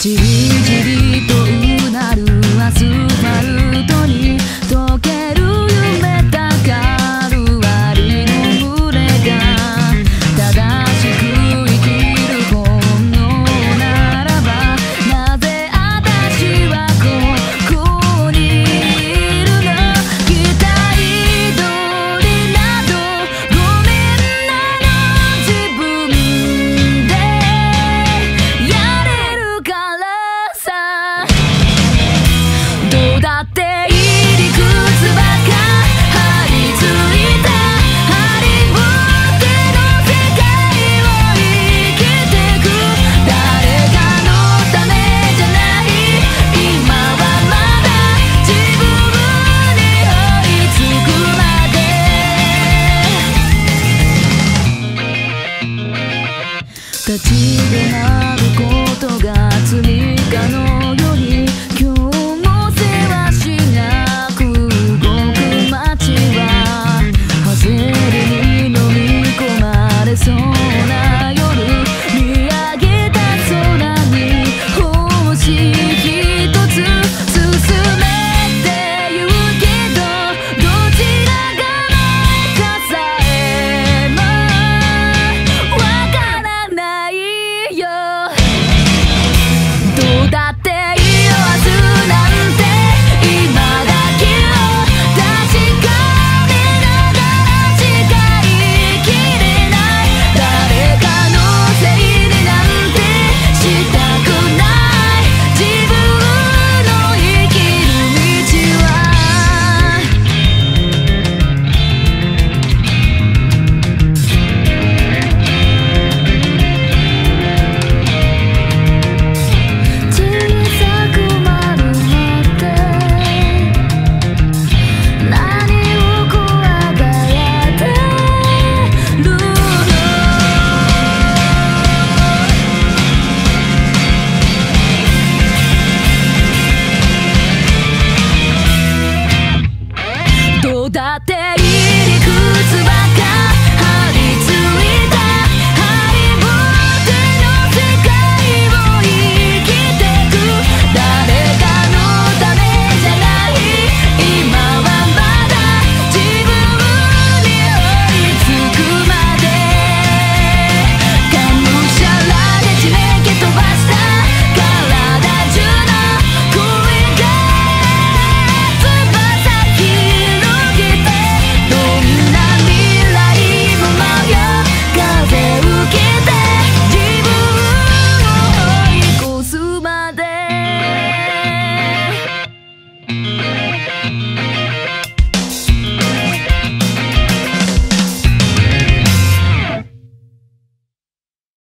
じりじりと立ち止まることが罪かの